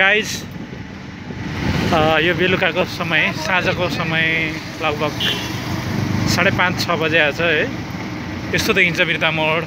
Guys यो बेलुकाको समय साँझको समय लगभग साढे पाँच छ बजे आएछ है। यस्तो देखिन्छ बिर्ता मोड।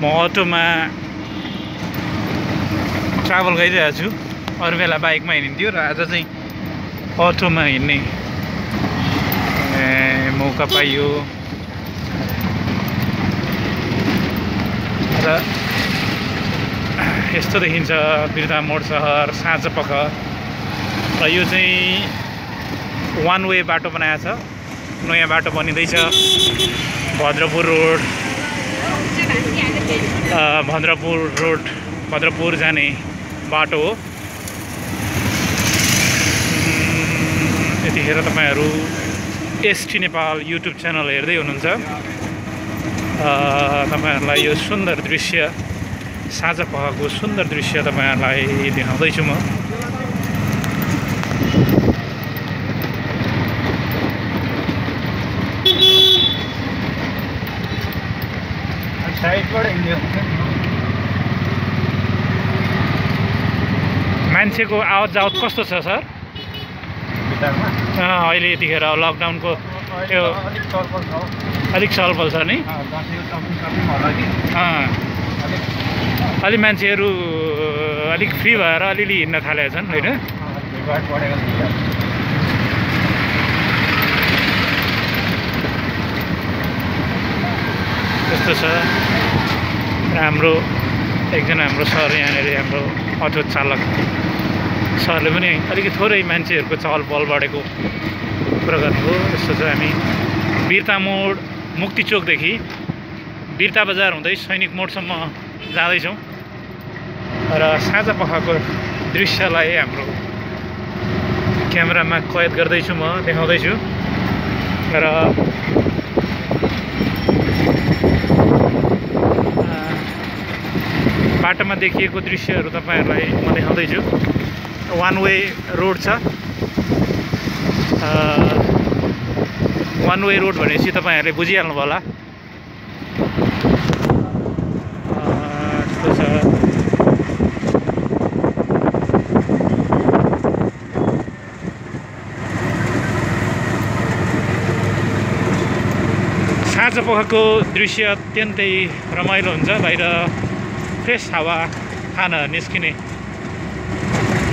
म अटोमा ट्राभल गरिरहेको छु। अरू बेला बाइकमा हिँडिन्थ्यो र आज चाहिँ अटोमा हिँड्ने। मौका पाइयो। र यस्तो देखिन्छ बिर्ता मोड सहर साँझ पख। र यो चाहिँ वान वे बाटो बनाएको छ। नयाँ बाटो बनिँदैछ। भद्रपुर रोड। भद्रपुर रोड भद्रपुर जाने बाटो हो। यतिखेर तपाईँहरू एसटी नेपाल युट्युब च्यानल हेर्दै हुनुहुन्छ। तपाईँहरूलाई यो सुन्दर दृश्य साँझ पखको सुन्दर दृश्य तपाईँहरूलाई देखाउँदैछु म। मान्छेको आवत जावत कस्तो छ सर? अहिले यतिखेर लकडाउनको त्यो अलिक सलफल छ। नि? अलि मान्छेहरू अलिक फ्री भएर अलिअलि हिँड्न थालेका छन् होइन? त्यस्तो छ। हाम्रो एकजना हाम्रो सर यहाँनिर हाम्रो अटो चालक सरले पनि अलिकति थोरै मान्छेहरूको चहल पहल बढेको कुरा गर्नुभयो। यस्तो छ हामी बिर्ता मोड मुक्ति चोकदेखि बिर्ता बजार हुँदै सैनिक मोडसम्म जाँदैछौँ। र साँझ पखको दृश्यलाई हाम्रो क्यामेरामा कैद गर्दैछु म देखाउँदैछु। र बाटोमा देखिएको दृश्यहरू तपाईँहरूलाई म देखाउँदैछु। वान वे रोड छ। वान वे रोड भनेपछि तपाईँहरूले बुझिहाल्नु होला त्यो छ साँझ पखको दृश्य अत्यन्तै रमाइलो हुन्छ। बाहिर फ्रेस हावा खान निस्किने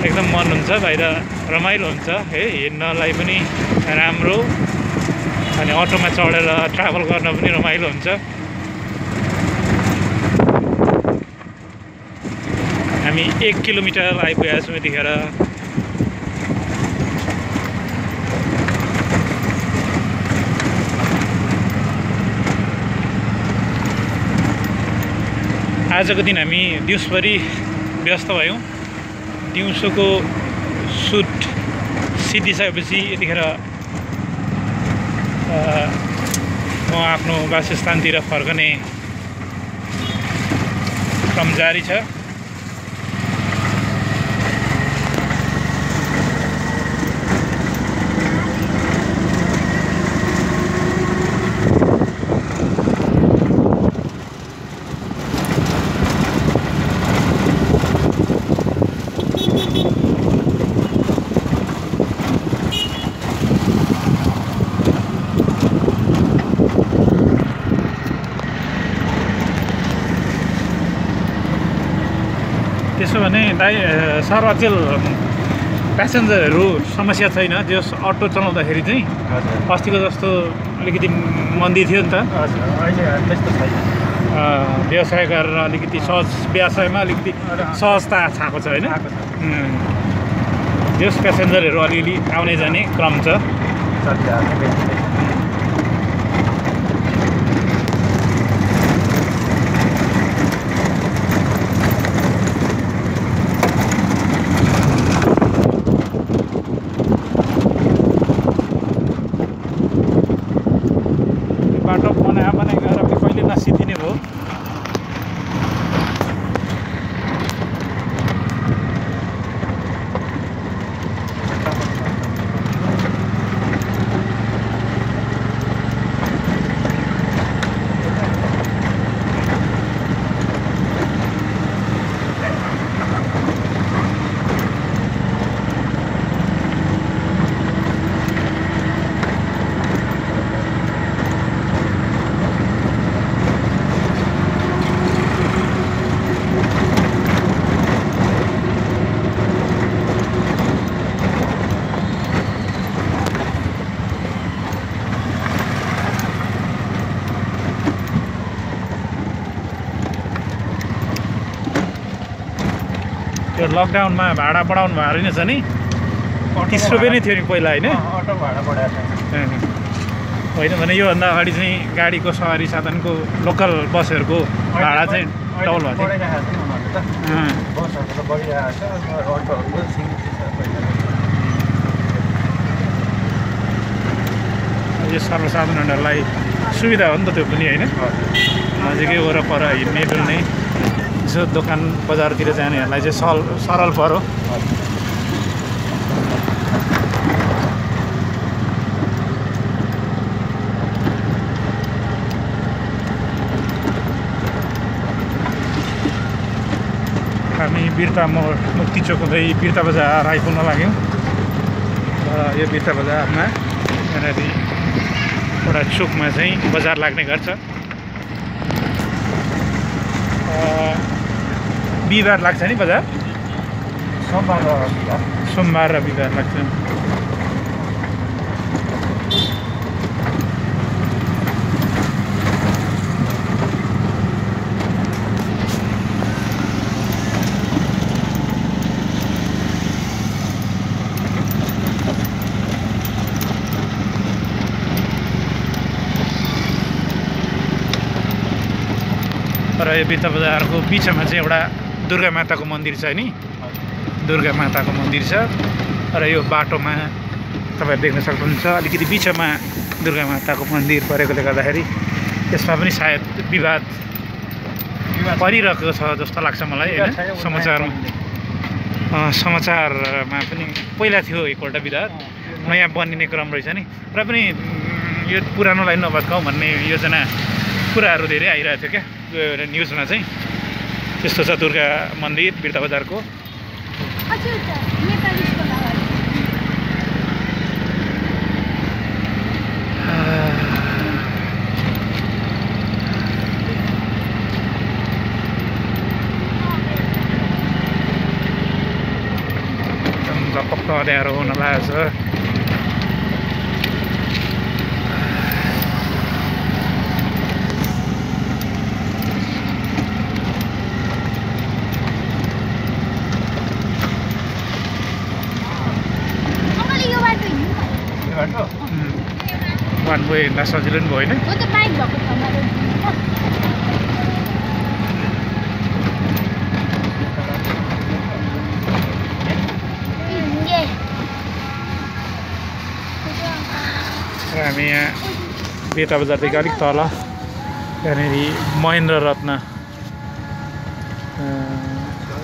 एकदम मन हुन्छ। बाहिर रमाइलो हुन्छ है। हिँड्नलाई पनि राम्रो अनि अटोमा चढेर ट्राभल गर्न पनि रमाइलो हुन्छ। हामी एक किलोमिटर आइपुगेका छौँ यतिखेर। आजको दिन हामी दिउँसभरि व्यस्त भयौँ। दिउँसोको सुट सिद्धिसकेपछि यतिखेर म आफ्नो वासस्थानतिर फर्कने क्रम जारी छ। त्यसो भने दाइ सर अचेल प्यासेन्जरहरू समस्या छैन। जस अटो चलाउँदाखेरि चाहिँ अस्तिको जस्तो अलिकति मन्दी थियो नि त। अहिले त्यस्तो छैन। व्यवसाय गरेर अलिकति सहज व्यवसायमा अलिकति सहजता छाएको छ होइन. त्यस प्यासेन्जरहरू अलिअलि आउने जाने क्रम छ। चलिरहेको छ बेसी बाटो लकडाउनमा भाडा बढाउनु भएको रहेनछ नि? तिस रुपियाँ नै थियो नि पहिला होइन? अटो भाडा बढाएको छ। होइन भने योभन्दा अगाडि चाहिँ गाडीको सवारी साधनको लोकल बसहरूको भाडा चाहिँ डबल भएको थियो। छ छ छ यो सर्वसाधारणहरूलाई सुविधा हो नि त त्यो पनि होइन? नजिकै वरपर हिँड्ने डुल्ने। यसो दोकान बजारतिर जानेहरूलाई चाहिँ सल सरल परो हामी बिर्ता मुक्ति चोक हुँदै बिर्ता बजार आइपुग्न लाग्यौँ। र यो बिर्ता बजारमा यहाँनिर एउटा चोकमा चाहिँ बजार लाग्ने गर्छ। बिहिबार लाग्छ नि बजार? सोमबार र बिहिबार सोमबार र बिहिबार लाग्छ। र यो बिर्ता बजारको बिचमा चाहिँ एउटा दुर्गा माताको मन्दिर छ नि? दुर्गा माताको मन्दिर छ। र यो बाटोमा तपाईँहरू देख्न सक्नुहुन्छ अलिकति बिचमा दुर्गा माताको मन्दिर परेकोले गर्दाखेरि यसमा पनि सायद विवाद परिरहेको छ जस्तो लाग्छ मलाई होइन? समाचारमा। समाचारमा पनि पहिला थियो एकपल्ट विवाद। नयाँ बनिने क्रम रहेछ नि। र पनि यो पुरानोलाई नभत्काउँ भन्ने योजना कुराहरू धेरै आइरहेको थियो क्या न्युजमा चाहिँ। त्यस्तो छ दुर्गा मन्दिर बिर्ता बजारको हजुर। त नेपाली स्कुल अगाडि एकदम झपक्क अँध्यारो हुन लागेको छ अङ्कल यो बाटो हिँड्नु भयो यो बाटो वे हिँड्दा सजिलो नि भयो होइन भएको हामी यहाँ बेता बजारदेखि अलिक तल यहाँनिर महेन्द्र रत्न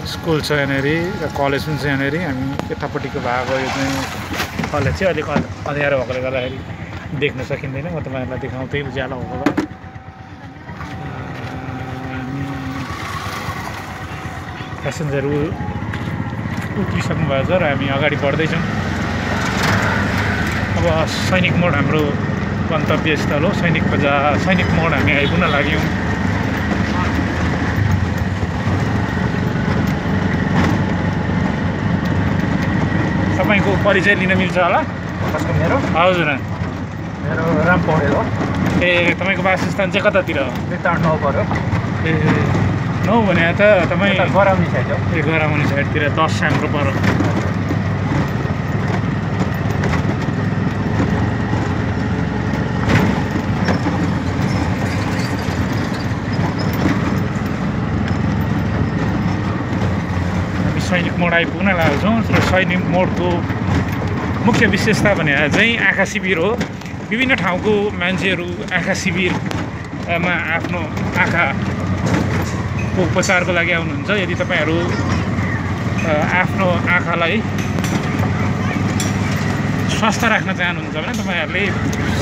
स्कुल छ यहाँनिर र कलेज पनि छ यहाँनिर हामी यतापट्टिको हो यो चाहिँ कलेज चाहिँ अलिक अँध्यारो भएकोले गर्दाखेरि देख्न सकिँदैन। म तपाईँहरूलाई देखाउँदै उज्यालो भएको भए प्यासेन्जरहरू उत्रिसक्नु भएको छ र हामी अगाडि बढ्दैछौँ। अब सैनिक मोड हाम्रो गन्तव्य स्थल हो। सैनिक बजार सैनिक मोड हामी आइपुग्न लाग्यौँ तपाईँको परिचय लिन मिल्छ होला? कसको मेरो? हजुर। राम पौडेल हो। ए तपाईँको वासस्थान चाहिँ कतातिर हो? बिर्ताड नौ पऱ्यो ए नौ भने त तपाईँ यता गराउने साइड हो। ए गरामुनि साइडतिर दस हाम्रो पर हामी सैनिक मोड आइपुग्न लागेको छौँ र सैनिक मोडको मुख्य विशेषता भनेर चाहिँ आँखा शिविर हो। विभिन्न ठाउँको मान्छेहरू आँखा शिविरमा आफ्नो आँखाको उपचारको लागि आउनुहुन्छ। यदि तपाईँहरू आफ्नो आँखालाई स्वस्थ राख्न चाहनुहुन्छ भने तपाईँहरूले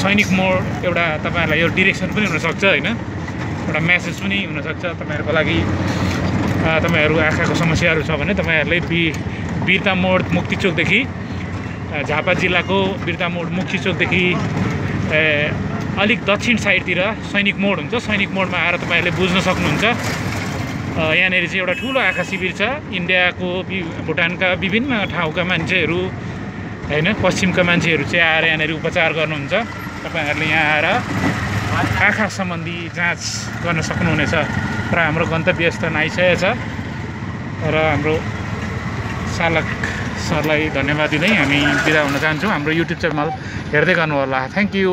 सैनिक मोड एउटा तपाईँहरूलाई यो डिरेक्सन पनि हुनसक्छ होइन? एउटा म्यासेज पनि हुनसक्छ तपाईँहरूको लागि। तपाईँहरू आँखाको समस्याहरू छ भने तपाईँहरूले बि बिर्ता मोड मुक्ति चोकदेखि अ, झापा जिल्लाको बिर्ता मोड मुक्ति चोकदेखि ए, अलिक दक्षिण साइडतिर सैनिक मोड हुन्छ। सैनिक मोडमा आएर तपाईँहरूले बुझ्न सक्नुहुन्छ। यहाँनिर चाहिँ एउटा ठुलो आँखा शिविर छ। इन्डियाको वि भुटानका विभिन्न ठाउँका मान्छेहरू होइन पश्चिमका मान्छेहरू चाहिँ आएर यहाँनिर उपचार गर्नुहुन्छ। तपाईँहरूले यहाँ आएर आँखा सम्बन्धी जाँच गर्न सक्नुहुनेछ। र हाम्रो गन्तव्य स्थान आइसकेको छ र हाम्रो चालक सरलाई धन्यवाद दिँदै हामी बिदा हुन चाहन्छौँ। हाम्रो युट्युब च्यानल हेर्दै गर्नु होला। Thank you